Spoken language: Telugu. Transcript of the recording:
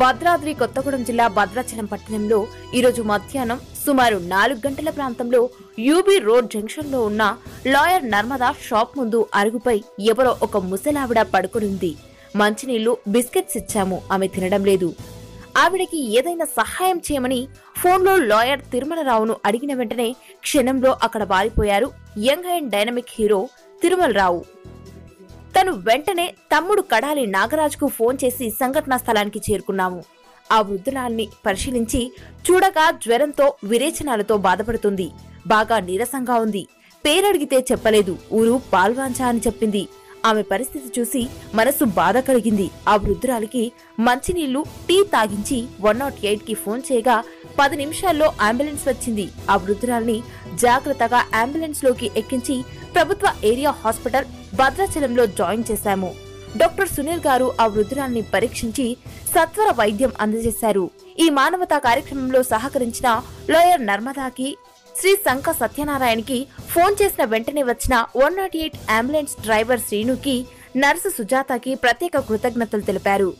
భద్రాద్రి కొత్తగూడెం జిల్లా భద్రాచలం పట్టణంలో ఈరోజు మధ్యాహ్నం సుమారు నాలుగు గంటల ప్రాంతంలో యూబీ రోడ్ జంక్షన్లో ఉన్న లాయర్ నర్మదా షాప్ ముందు అరుగుపై ఎవరో ఒక ముసలావిడ పడుకునింది. మంచినీళ్ళు బిస్కెట్స్ ఇచ్చాము. ఆమె తినడం లేదు. ఆవిడకి ఏదైనా సహాయం చేయమని ఫోన్లో లాయర్ తిరుమలరావును అడిగిన వెంటనే క్షణంలో అక్కడ వారిపోయారు. Young and dynamic hero Tirumalarao. తను వెంటనే తమ్ముడు కడాలి నాగరాజుకు ఫోన్ చేసి సంఘటనా స్థలానికి చేరుకున్నాము. ఆ వృద్ధురాల్ని పరిశీలించి చూడగా జ్వరంతో విరేచనాలతో బాధపడుతుంది. బాగా నీరసంగా ఉంది. పేరడిగితే చెప్పలేదు. ఊరు పాల్వాంచా అని చెప్పింది. ఆమె పరిస్థితి చూసి మనసు బాధ కలిగింది. ఆ వృద్ధురాలికి మంచినీళ్ళు టీ తాగించి వన్ నాట్ ఎయిట్కి ఫోన్ చేయగా పది నిమిషాల్లో అంబులెన్స్ వచ్చింది. ఆ వృద్ధురాల్ని జాగ్రత్తగా అంబులెన్స్లోకి ఎక్కించి ప్రభుత్వ ఏరియా హాస్పిటల్ భద్రాచలంలో జాయిన్ చేశాము. డాక్టర్ సునీల్ గారు ఆ వృద్ధురాల్ని పరీక్షించి సత్వర వైద్యం అందజేశారు. ఈ మానవతా కార్యక్రమంలో సహకరించిన లోయర్ నర్మదాకి శ్రీ శంఖ సత్యనారాయణకి ఫోన్ చేసిన వెంటనే వచ్చిన one nought eight ambulance driver శ్రీనుకి nurse సుజాతకి ప్రత్యేక కృతజ్ఞతలు తెలిపారు.